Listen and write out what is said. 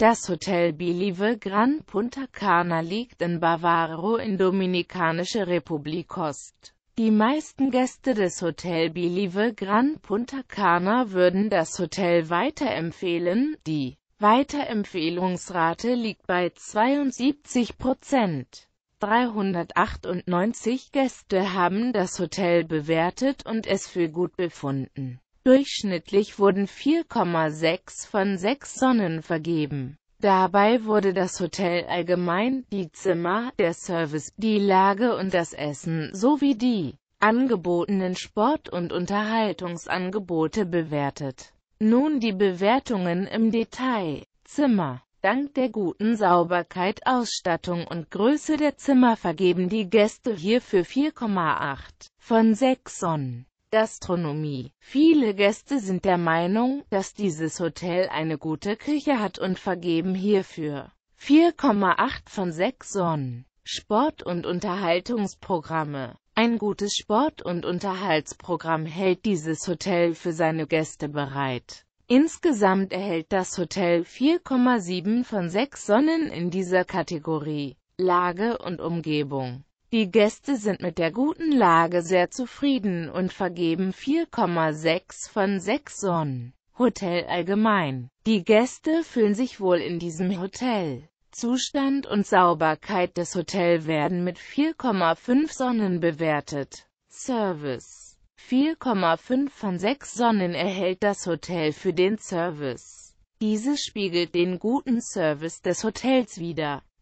Das Hotel Believe Gran Punta Cana liegt in Bavaro in Dominikanische Republik Ost. Die meisten Gäste des Hotel Believe Gran Punta Cana würden das Hotel weiterempfehlen. Die Weiterempfehlungsrate liegt bei 72 Prozent. 398 Gäste haben das Hotel bewertet und es für gut befunden. Durchschnittlich wurden 4,6 von 6 Sonnen vergeben. Dabei wurde das Hotel allgemein, die Zimmer, der Service, die Lage und das Essen sowie die angebotenen Sport- und Unterhaltungsangebote bewertet. Nun die Bewertungen im Detail. Zimmer Dank der guten Sauberkeit, Ausstattung und Größe der Zimmer vergeben die Gäste hierfür 4,8 von 6 Sonnen. Gastronomie. Viele Gäste sind der Meinung, dass dieses Hotel eine gute Küche hat und vergeben hierfür 4,8 von 6 Sonnen. Sport- und Unterhaltungsprogramme. Ein gutes Sport- und Unterhaltsprogramm hält dieses Hotel für seine Gäste bereit. Insgesamt erhält das Hotel 4,7 von 6 Sonnen in dieser Kategorie. Lage und Umgebung. Die Gäste sind mit der guten Lage sehr zufrieden und vergeben 4,6 von 6 Sonnen. Hotel allgemein. Die Gäste fühlen sich wohl in diesem Hotel. Zustand und Sauberkeit des Hotels werden mit 4,5 Sonnen bewertet. Service 4,5 von 6 Sonnen erhält das Hotel für den Service. Dieses spiegelt den guten Service des Hotels wider.